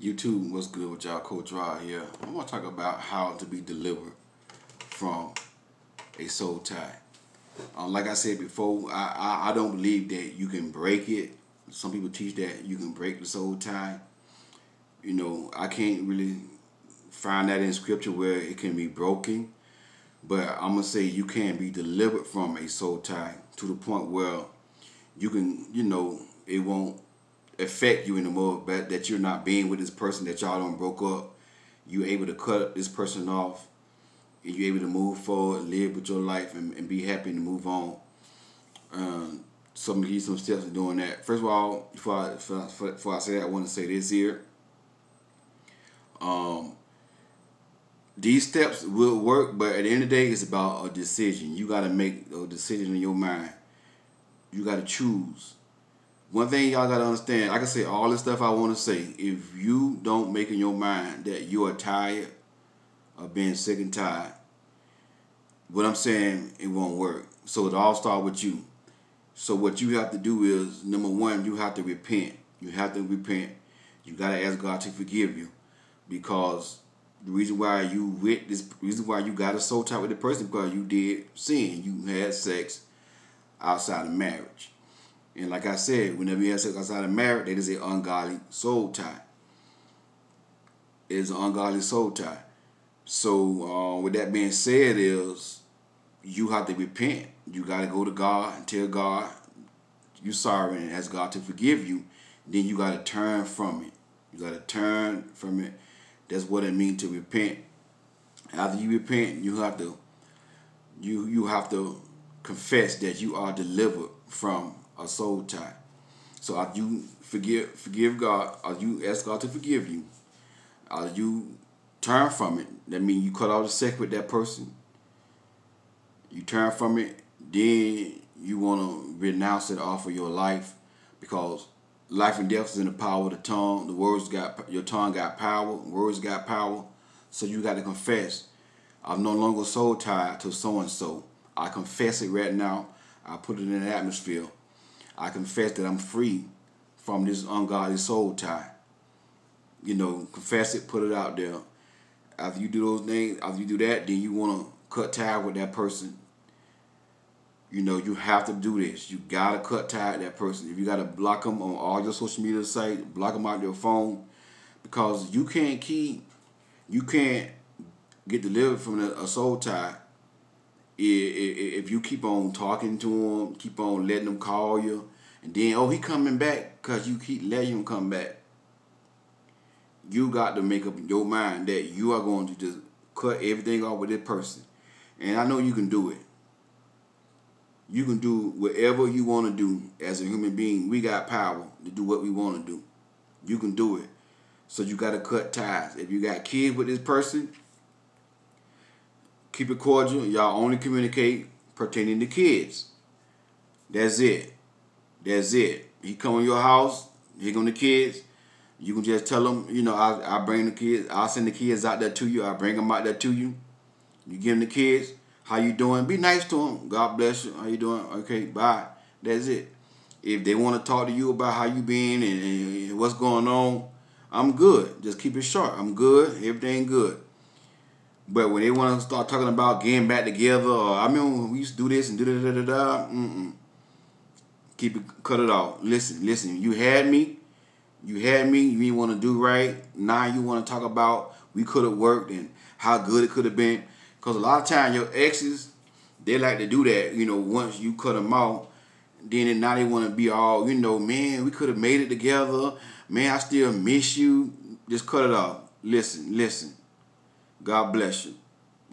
YouTube, what's good with y'all? Coach Rod here. I'm going to talk about how to be delivered from a soul tie. Um, like I said before, I, I, I don't believe that you can break it. Some people teach that you can break the soul tie. You know, I can't really find that in scripture where it can be broken. But I'm gonna say you can be delivered from a soul tie to the point where you can, you know, it won't affect you anymore, but that you're not being with this person that y'all don't broke up. You're able to cut this person off and you're able to move forward, live with your life and, and be happy and move on. Um, so I'm gonna give you some steps in doing that. First of all, before I, before, I say that, I want to say this here. Um, these steps will work, but at the end of the day, it's about a decision. You got to make a decision in your mind. You got to choose. One thing y'all got to understand, I can say all the stuff I want to say. If you don't make in your mind that you are tired of being sick and tired, what I'm saying, it won't work. So it all start with you. So what you have to do is, number one, you have to repent. You have to repent. You got to ask God to forgive you because the reason why you with this reason why you got a soul tie with the person because you did sin. You had sex outside of marriage. And like I said, whenever you have sex outside of marriage, that is an ungodly soul tie. It is an ungodly soul tie. So uh, with that being said is you have to repent. You gotta go to God and tell God you're sorry and ask God to forgive you. Then you gotta turn from it. You gotta turn from it that's what it means to repent. After you repent, you have to you you have to confess that you are delivered from a soul tie. So after you forgive forgive God, or you ask God to forgive you, or you turn from it, that means you cut off the sex with that person. You turn from it, then you want to renounce it off of your life because life and death is in the power of the tongue. The words got your tongue got power. Words got power. So you got to confess. I'm no longer soul tied to so and so. I confess it right now. I put it in the atmosphere. I confess that I'm free from this ungodly soul tie. You know, confess it, put it out there. After you do those things, after you do that, then you want to cut tie with that person you know, you have to do this. You gotta cut tie with that person. If you gotta block them on all your social media sites, block them out your phone, because you can't keep, you can't get delivered from a soul tie if you keep on talking to them, keep on letting them call you, and then oh he coming back because you keep letting him come back. You got to make up your mind that you are going to just cut everything off with this person, and I know you can do it you can do whatever you want to do as a human being. We got power to do what we want to do. You can do it. So you got to cut ties. If you got kids with this person, keep it cordial. Y'all only communicate pertaining to kids. That's it. That's it. He come in your house, he come the kids. You can just tell them, you know, I, I bring the kids, I'll send the kids out there to you. I bring them out there to you. You give them the kids. How you doing? Be nice to them. God bless you. How you doing? Okay, bye. That's it. If they want to talk to you about how you been and, and what's going on, I'm good. Just keep it short. I'm good. Everything good. But when they want to start talking about getting back together, or I mean, we used to do this and da da da da da. Mm-mm. Keep it, cut it off. Listen, listen. You had me. You had me. You didn't want to do right. Now you want to talk about we could have worked and how good it could have been. Because a lot of times your exes, they like to do that. You know, once you cut them out, then now they want to be all, you know, man, we could have made it together. Man, I still miss you. Just cut it off. Listen, listen. God bless you.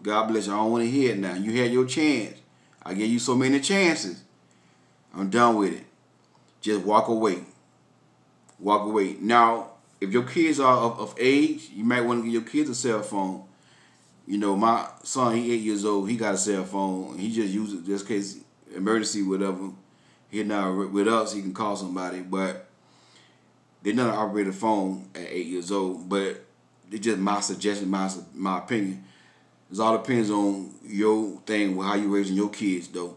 God bless you. I don't want to hear it now. You had your chance. I gave you so many chances. I'm done with it. Just walk away. Walk away. Now, if your kids are of, of age, you might want to give your kids a cell phone you know, my son, he eight years old. He got a cell phone. He just uses it just case emergency, whatever. He now with us, he can call somebody. But they're not operate a phone at eight years old. But it's just my suggestion, my my opinion. It all depends on your thing, how you raising your kids, though.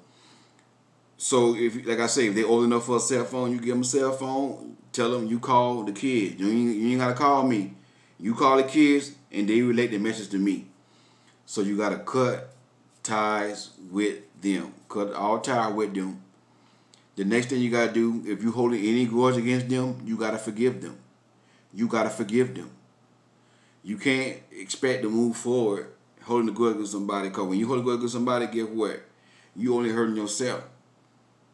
So if, like I say, if they're old enough for a cell phone, you give them a cell phone. Tell them you call the kids. You ain't, you ain't gotta call me. You call the kids, and they relate the message to me. So you gotta cut ties with them. Cut all ties with them. The next thing you gotta do, if you holding any grudge against them, you gotta forgive them. You gotta forgive them. You can't expect to move forward holding the grudge against somebody. Because when you hold a grudge against somebody, guess what? You only hurting yourself.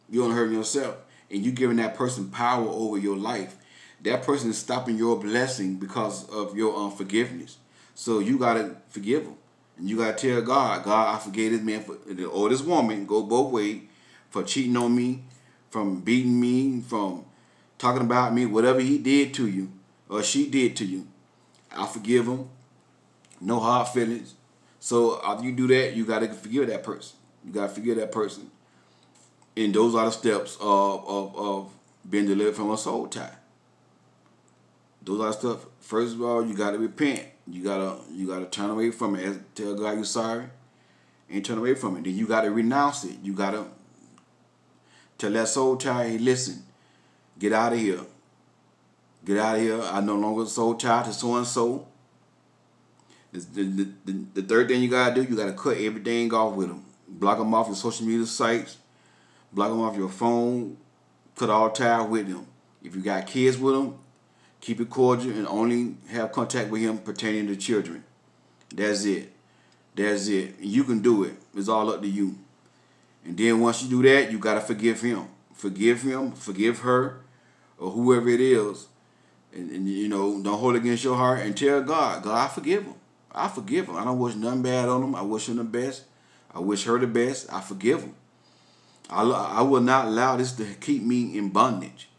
You only hurting yourself. And you giving that person power over your life. That person is stopping your blessing because of your unforgiveness. So you gotta forgive them. And you gotta tell God, God, I forgave this man for or this woman, go both ways, for cheating on me, from beating me, from talking about me, whatever he did to you or she did to you. I forgive them. No hard feelings. So after you do that, you gotta forgive that person. You gotta forgive that person. And those are the steps of of, of being delivered from a soul tie. Those are stuff. First of all, you gotta repent. You gotta you gotta turn away from it. Tell God you're sorry, and turn away from it. Then you gotta renounce it. You gotta tell that soul tie, hey, listen, get out of here. Get out of here. I no longer soul tie to so and so. The, the third thing you gotta do, you gotta cut everything off with them. Block them off your social media sites. Block them off your phone. Cut all ties with them. If you got kids with them, keep it cordial and only have contact with him pertaining to children. That's it. That's it. You can do it. It's all up to you. And then once you do that, you gotta forgive him. Forgive him. Forgive her, or whoever it is. And, and you know, don't hold against your heart and tell God, God, I forgive him. I forgive him. I don't wish nothing bad on him. I wish him the best. I wish her the best. I forgive him. I, I will not allow this to keep me in bondage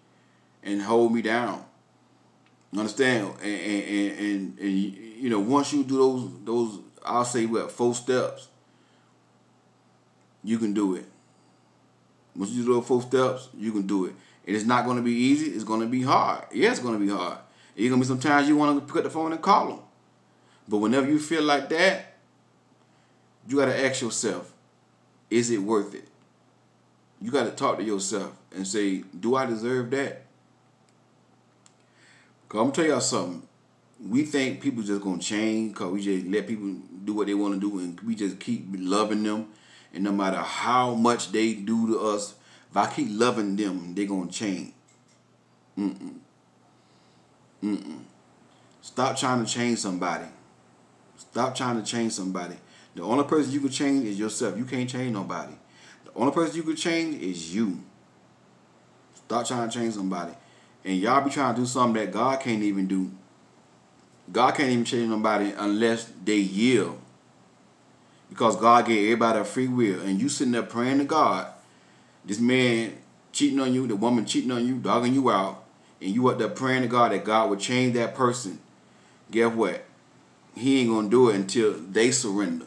and hold me down. Understand? And, and, and, and, and you know, once you do those, those I'll say, what, four steps, you can do it. Once you do those four steps, you can do it. And it's not going to be easy. It's going to be hard. Yeah, it's going to be hard. It's going to be sometimes you want to pick up the phone and call them. But whenever you feel like that, you got to ask yourself, is it worth it? You got to talk to yourself and say, do I deserve that? Cause I'm gonna tell y'all something. We think people just gonna change cause we just let people do what they want to do and we just keep loving them. And no matter how much they do to us, if I keep loving them, they're gonna change. Mm-mm. Mm-mm. Stop trying to change somebody. Stop trying to change somebody. The only person you can change is yourself. You can't change nobody. The only person you can change is you. Stop trying to change somebody. And y'all be trying to do something that God can't even do. God can't even change nobody unless they yield. Because God gave everybody a free will. And you sitting there praying to God, this man cheating on you, the woman cheating on you, dogging you out, and you up there praying to God that God would change that person. Guess what? He ain't gonna do it until they surrender.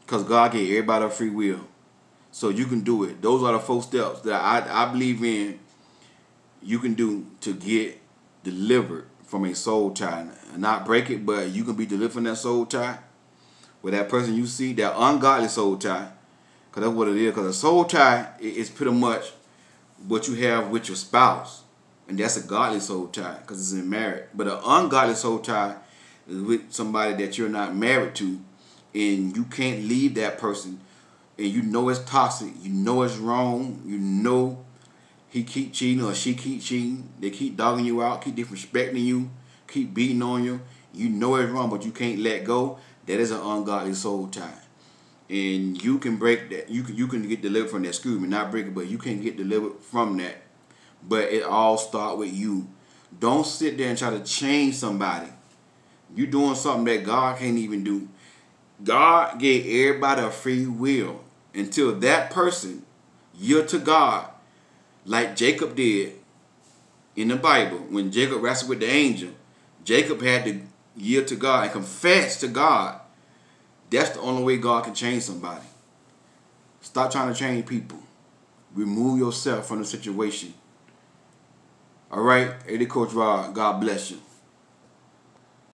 Because God gave everybody a free will. So you can do it. Those are the four steps that I, I believe in you can do to get delivered from a soul tie. Not break it, but you can be delivered from that soul tie. With that person you see, that ungodly soul tie. Because that's what it is. Because a soul tie is pretty much what you have with your spouse. And that's a godly soul tie because it's in marriage. But an ungodly soul tie is with somebody that you're not married to. And you can't leave that person. And you know it's toxic. You know it's wrong. You know he keep cheating or she keep cheating. They keep dogging you out, keep disrespecting you, keep beating on you. You know it's wrong, but you can't let go. That is an ungodly soul tie. And you can break that. You can you can get delivered from that. Excuse me, not break it, but you can get delivered from that. But it all start with you. Don't sit there and try to change somebody. You're doing something that God can't even do. God gave everybody a free will until that person yield to God like Jacob did in the Bible. When Jacob wrestled with the angel, Jacob had to yield to God and confess to God. That's the only way God can change somebody. Stop trying to change people. Remove yourself from the situation. All right, Eddie Coach Rod, God bless you.